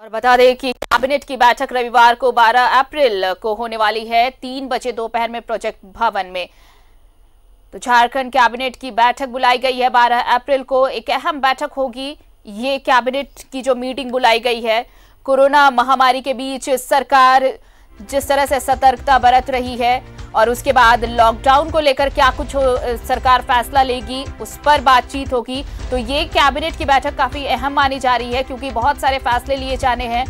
और बता दें कि कैबिनेट की बैठक रविवार को 12 अप्रैल को होने वाली है। तीन बजे दोपहर में प्रोजेक्ट भवन में। तो झारखंड कैबिनेट की बैठक बुलाई गई है 12 अप्रैल को। एक अहम बैठक होगी। ये कैबिनेट की जो मीटिंग बुलाई गई है, कोरोना महामारी के बीच सरकार जिस तरह से सतर्कता बरत रही है और उसके बाद लॉकडाउन को लेकर क्या कुछ सरकार फैसला लेगी, उस पर बातचीत होगी। तो ये कैबिनेट की बैठक काफ़ी अहम मानी जा रही है क्योंकि बहुत सारे फैसले लिए जाने हैं।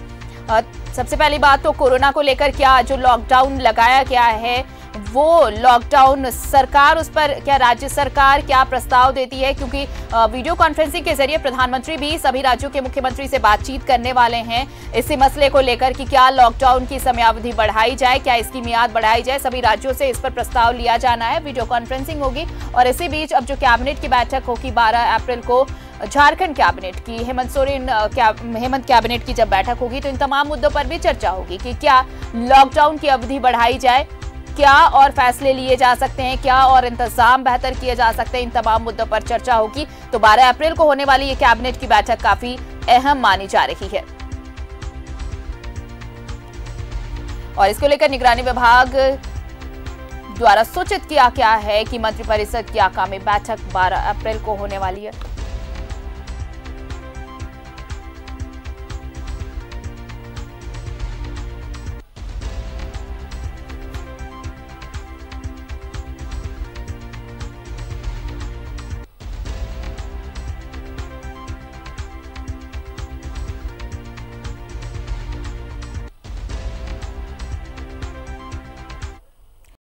सबसे पहली बात तो कोरोना को लेकर क्या जो लॉकडाउन लगाया गया है वो लॉकडाउन सरकार उस पर, क्या राज्य सरकार क्या प्रस्ताव देती है? क्योंकि वीडियो कॉन्फ्रेंसिंग के ज़रिए प्रधानमंत्री भी सभी राज्यों के मुख्यमंत्री से बातचीत करने वाले हैं। इसी मसले को लेकर कि क्या लॉकडाउन की समयावधि बढ़ाई जाए, क्या इसकी मियाद बढ़ाई जाए, सभी राज्यों से इस पर प्रस्ताव लिया जाना है। वीडियो कॉन्फ्रेंसिंग होगी और इसी बीच अब जो कैबिनेट की बैठक होगी बारह अप्रैल को, झारखंड कैबिनेट की, हेमंत सोरेन हेमंत कैबिनेट की जब बैठक होगी तो इन तमाम मुद्दों पर भी चर्चा होगी कि क्या लॉकडाउन की अवधि बढ़ाई जाए। क्या और फैसले लिए जा सकते हैं? क्या और इंतज़ाम बेहतर किए जा सकते हैं? इन तमाम मुद्दों पर चर्चा होगी। तो 12 अप्रैल को होने वाली ये कैबिनेट की बैठक काफ़ी अहम मानी जा रही है। और इसको लेकर निगरानी विभाग द्वारा सूचित किया गया है कि मंत्रिपरिषद की आगामी बैठक 12 अप्रैल को होने वाली है।